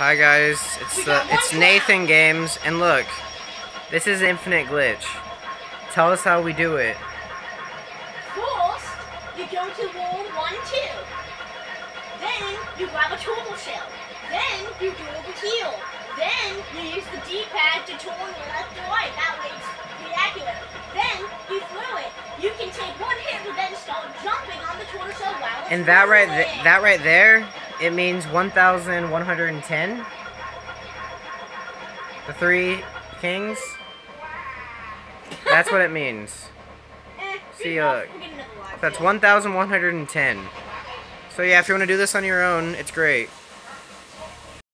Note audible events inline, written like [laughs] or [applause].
Hi guys, it's the it's Nathan Games, and look, this is Infinite Glitch. Tell us how we do it. First, you go to wall one, two. Then you grab a turtle shell. Then you do over heel. Then you use the D-pad to turn left or right. That way it's pretty accurate. Then you throw it. You can take one hit, but then start jumping on the turtle shell And that right th that right there, it means 1,110. The three kings. That's what it means. [laughs] See, look. get another live That's 1,110. So yeah, if you want to do this on your own, it's great.